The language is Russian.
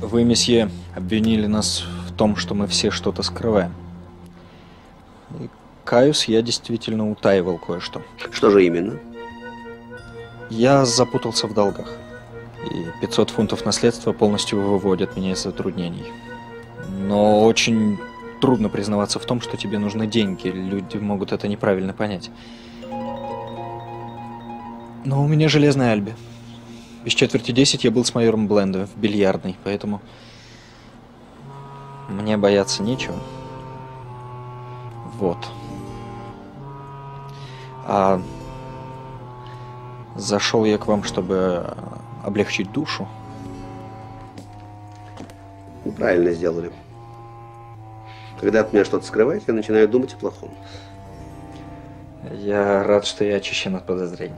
Вы, месье, обвинили нас в том, что мы все что-то скрываем. И, каюсь, я действительно утаивал кое-что. Что же именно? Я запутался в долгах. И 500 фунтов наследства полностью выводят меня из затруднений. Но очень трудно признаваться в том, что тебе нужны деньги. Люди могут это неправильно понять. Но у меня железная альби. Без четверти десять я был с майором Бленда в бильярдной, поэтому мне бояться нечего. Вот. А зашел я к вам, чтобы облегчить душу. Ну, правильно сделали. Когда от меня что-то скрываете, я начинаю думать о плохом. Я рад, что я очищен от подозрений.